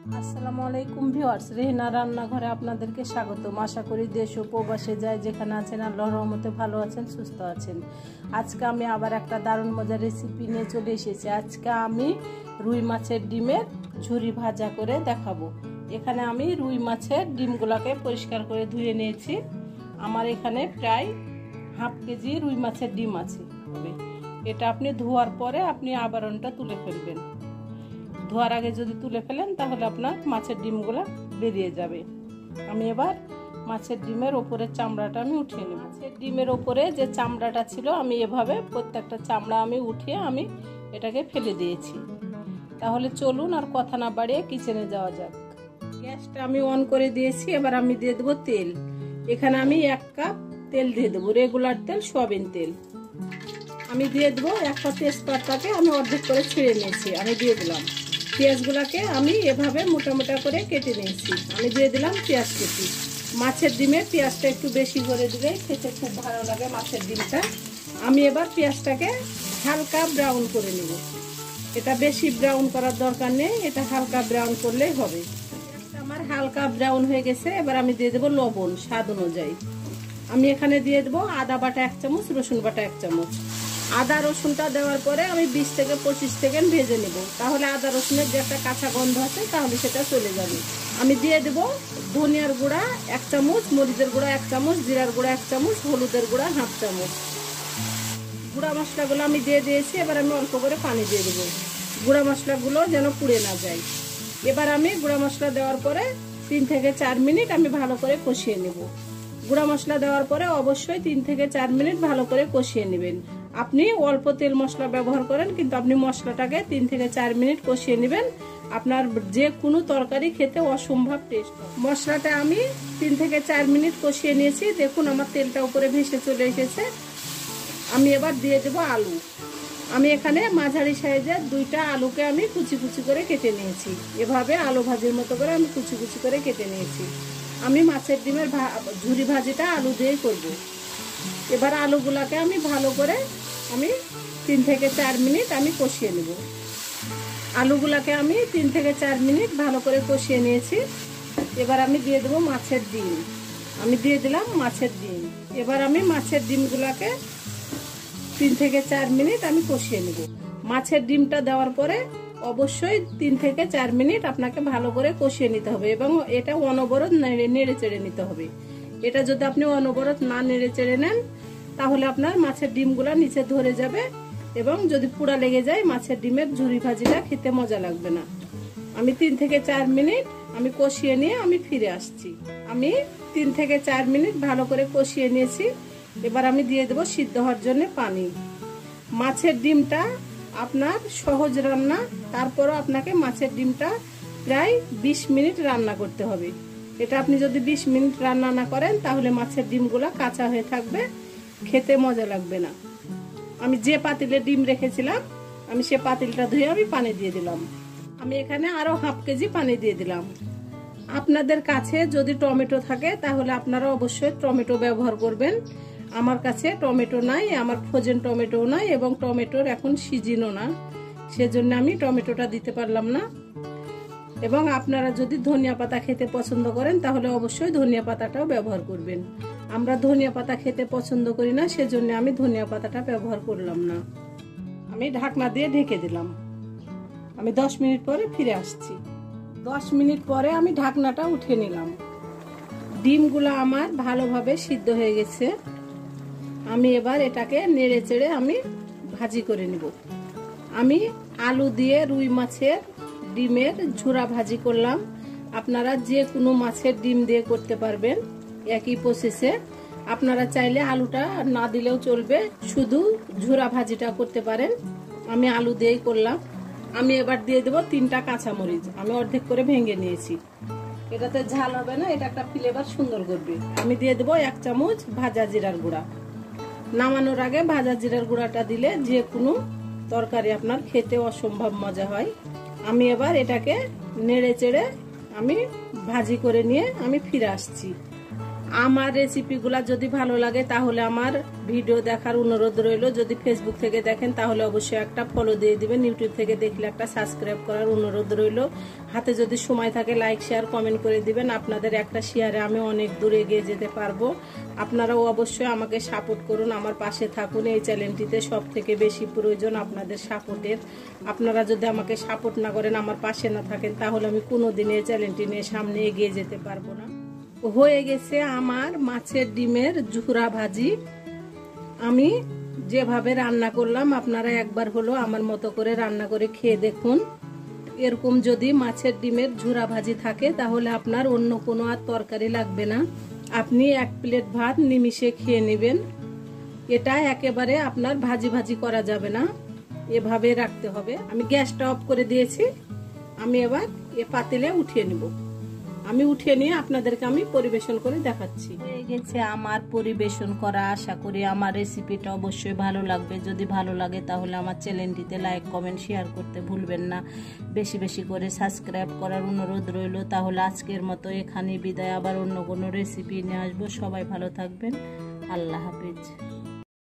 আসসালামু আলাইকুম ভিউয়ার্স, রেহনা রান্নাঘরে আপনাদেরকে স্বাগতম। আশা করি দেশ ও প্রবাসে যায় যেখানে আছেন, আল্লাহর রহমতে ভালো আছেন, সুস্থ আছেন। আজকে আমি আবার একটা দারুণ মজার রেসিপি নিয়ে চলে এসেছি। আজকে আমি রুই মাছের ডিমের ঝুরি ভাজা করে দেখাবো। এখানে আমি রুই মাছের ডিমগুলোকে পরিষ্কার করে ধুয়ে নিয়েছি। আমার এখানে প্রায় হাফ কেজি রুই মাছের ডিম আছে। এটা আপনি ধোয়ার পরে আপনি আবরণটা তুলে ফেলবেন। ধোয়ার আগে যদি তুলে ফেলেন, তাহলে আপনার মাছের ডিমগুলো বেরিয়ে যাবে। আমি এবার মাছের ডিমের ওপরের চামড়াটা আমি উঠিয়ে নিই মাছের ডিমের ওপরে যে চামড়াটা ছিল, আমি এভাবে প্রত্যেকটা চামড়া আমি উঠিয়ে আমি এটাকে ফেলে দিয়েছি। তাহলে চলুন আর কথা না বাড়িয়ে কিচেনে যাওয়া যাক। গ্যাসটা আমি অন করে দিয়েছি, এবার আমি দিয়ে দেবো তেল। এখানে আমি এক কাপ তেল দিয়ে দেবো, রেগুলার তেল, সয়াবিন তেল। আমি দিয়ে দেবো একটা তেজপাতাকে আমি অর্ধেক করে ছিঁড়ে নিয়েছি, আমি দিয়ে দিলাম। পেঁয়াজগুলোকে আমি এভাবে মোটা মোটা করে কেটে নিয়েছি। আমি দিয়ে দিলাম পেঁয়াজ কেটে মাছের ডিমে পেঁয়াজটা একটু বেশি করে দিলে খেতে খুব ভালো লাগে মাছের ডিমটা। আমি এবার পেঁয়াজটাকে হালকা ব্রাউন করে নেব। এটা বেশি ব্রাউন করার দরকার নেই, এটা হালকা ব্রাউন করলেই হবে। আমার হালকা ব্রাউন হয়ে গেছে, এবার আমি দিয়ে দেবো লবণ, স্বাদ অনুযায়ী। আমি এখানে দিয়ে দেবো আদা বাটা এক চামচ, রসুন বাটা এক চামচ। আদা রসুনটা দেওয়ার পরে আমি বিশ থেকে পঁচিশ সেকেন্ড ভেজে নেব। তাহলে আদা রসুনের যে একটা কাঁচা গন্ধ আছে, তাহলে সেটা চলে যাবে। আমি দিয়ে দেব ধনিয়ার গুঁড়া এক চামচ, মরিচের গুঁড়া এক চামচ, জিরার গুঁড়া এক চামচ, হলুদের গুঁড়া হাফ চামচ। গুঁড়া মশলাগুলো আমি দিয়ে দিয়েছি, এবার আমি অল্প করে পানি দিয়ে দেবো। গুঁড়া মশলাগুলো যেন পুড়ে না যায়। এবার আমি গুঁড়া মশলা দেওয়ার পরে তিন থেকে চার মিনিট আমি ভালো করে কষিয়ে নেব। গুঁড়া মশলা দেওয়ার পরে অবশ্যই তিন থেকে চার মিনিট ভালো করে কষিয়ে নেবেন। আপনি অল্প তেল মশলা ব্যবহার করেন, কিন্তু আপনি মশলাটাকে তিন থেকে চার মিনিট কষিয়ে নেবেন। আপনার যে কোনো তরকারি খেতে অসম্ভব টেস্ট। মশলাটা আমি তিন থেকে চার মিনিট কষিয়ে নিয়েছি। দেখুন, আমার তেলটা উপরে ভেসে চলে এসেছে। আমি এবার দিয়ে দেব আলু। আমি এখানে মাঝারি সাইজের দুইটা আলুকে আমি কুচি কুচি করে কেটে নিয়েছি। এভাবে আলু ভাজির মতো করে আমি কুচি কুচি করে কেটে নিয়েছি। আমি মাছের ডিমের ঝুরি ভাজিটা আলু দিয়েই করব। এবার আলুগুলাকে আমি ভালো করে আমি তিন থেকে চার মিনিট আমি কষিয়ে নেব। আলুগুলাকে আমি তিন থেকে চার মিনিট ভালো করে কষিয়ে নিয়েছি। এবার আমি দিয়ে দেবো মাছের ডিম। আমি দিয়ে দিলাম মাছের ডিম। এবার আমি মাছের ডিমগুলাকে তিন থেকে চার মিনিট আমি কষিয়ে নেব। মাছের ডিমটা দেওয়ার পরে অবশ্যই তিন থেকে চার মিনিট আপনাকে ভালো করে কষিয়ে নিতে হবে এবং এটা অনবরত নেড়ে চেড়ে নিতে হবে। এটা যদি আপনি অনবরত না নেড়ে চেড়ে নেন তাহলে আপনার মাছের ডিমগুলো নিচে ধরে যাবে এবং যদি পুড়া লেগে যায়, মাছের ডিমের ঝুরি ভাজিটা খেতে মজা লাগবে না। আমি তিন থেকে চার মিনিট আমি কষিয়ে নিয়ে আমি ফিরে আসছি। আমি তিন থেকে চার মিনিট ভালো করে কষিয়ে নিয়েছি। এবার আমি দিয়ে দেবো সিদ্ধ হওয়ার জন্য পানি। মাছের ডিমটা আপনার সহজ রান্না, তারপরও আপনাকে মাছের ডিমটা প্রায় ২০ মিনিট রান্না করতে হবে। এটা আপনি যদি ২০ মিনিট রান্না না করেন, তাহলে মাছের ডিমগুলো কাঁচা হয়ে থাকবে। খেতে মজা লাগবে না। আমি যে পাতিলে ডিম রেখেছিলাম, আমি সে পাতিলটা ধুয়ে আমি পানি দিয়ে দিলাম। আমি এখানে আরও হাফ কেজি পানি দিয়ে দিলাম। আপনাদের কাছে যদি টমেটো থাকে, তাহলে আপনারা অবশ্যই টমেটো ব্যবহার করবেন। আমার কাছে টমেটো নাই, আমার ফ্রোজেন টমেটো নাই এবং টমেটোর এখন সিজনও না। সেজন্য আমি টমেটোটা দিতে পারলাম না। এবং আপনারা যদি ধনিয়া পাতা খেতে পছন্দ করেন, তাহলে অবশ্যই ধনিয়া পাতাটাও ব্যবহার করবেন। আমরা ধনিয়া পাতা খেতে পছন্দ করি না, সেজন্য আমি ধনিয়া পাতাটা ব্যবহার করলাম না। আমি ঢাকনা দিয়ে ঢেকে দিলাম। আমি দশ মিনিট পরে ফিরে আসছি। দশ মিনিট পরে আমি ঢাকনাটা উঠে নিলাম। ডিমগুলো আমার ভালোভাবে সিদ্ধ হয়ে গেছে। আমি এবার এটাকে নেড়ে চেড়ে আমি ভাজি করে নিব। আমি আলু দিয়ে রুই মাছের ডিমের ঝুরা ভাজি করলাম। আপনারা যে কোনো মাছের ডিম দিয়ে করতে পারবেন। একই প্রসেসে আপনারা চাইলে আলুটা না দিলেও চলবে। শুধু ঝুরা ভাজিটা করতে পারেন। আমি আলু দিয়েই করলাম। আমি এবার দিয়ে দেবো তিনটা কাঁচামরিচ। আমি অর্ধেক করে ভেঙে নিয়েছি। এটাতে ঝাল হবে না, এটা একটা ফ্লেভার সুন্দর করবে। আমি দিয়ে দেবো এক চামচ ভাজা জিরার গুঁড়া। নামানোর আগে ভাজা জিরার গুঁড়াটা দিলে যে কোনো তরকারি আপনার খেতে অসম্ভব মজা হয়। আমি এবার এটাকে নেড়ে চেড়ে আমি ভাজি করে নিয়ে আমি ফিরে আসছি। আমার রেসিপিগুলা যদি ভালো লাগে, তাহলে আমার ভিডিও দেখার অনুরোধ রইল। যদি ফেসবুক থেকে দেখেন, তাহলে অবশ্যই একটা ফলো দিয়ে দিবেন। ইউটিউব থেকে দেখলে একটা সাবস্ক্রাইব করার অনুরোধ রইল। হাতে যদি সময় থাকে লাইক শেয়ার কমেন্ট করে দিবেন। আপনাদের একটা শেয়ারে আমি অনেক দূরে এগিয়ে যেতে পারব। আপনারাও অবশ্যই আমাকে সাপোর্ট করুন। আমার পাশে থাকুন। এই চ্যানেলটিতে সব থেকে বেশি প্রয়োজন আপনাদের সাপোর্টের আপনারা যদি আমাকে সাপোর্ট না করেন, আমার পাশে না থাকেন, তাহলে আমি কোনো দিন এই চ্যানেলটি নিয়ে সামনে এগিয়ে যেতে পারব না। হয়ে গেছে আমার মাছের ডিমের ঝুরা ভাজি। আমি যেভাবে রান্না করলাম, আপনারা একবার হলো আমার মতো করে রান্না করে খেয়ে দেখুন। এরকম যদি মাছের ডিমের ঝুরা ভাজি থাকে, তাহলে আপনার অন্য কোনো আর তরকারি লাগবে না। আপনি এক প্লেট ভাত নিমিশে খেয়ে নেবেন। এটা একেবারে আপনার ভাজি ভাজি করা যাবে না। এভাবে রাখতে হবে। আমি গ্যাসটা অফ করে দিয়েছি। আমি এবার এ পাতিলে উঠিয়ে নেব। আমি উঠিয়ে নিয়ে আপনাদেরকে আমি পরিবেশন করে দেখাচ্ছি। হয়ে গেছে আমার পরিবেশন করা। আশা করি আমার রেসিপিটা অবশ্যই ভালো লাগবে। যদি ভালো লাগে তাহলে আমার চ্যানেলটিতে লাইক কমেন্ট শেয়ার করতে ভুলবেন না। বেশি বেশি করে সাবস্ক্রাইব করার অনুরোধ রইল। তাহলে আজকের মতো এখানে বিদায়। আবার অন্য কোনো রেসিপি নিয়ে আসব। সবাই ভালো থাকবেন। আল্লাহ হাফিজ।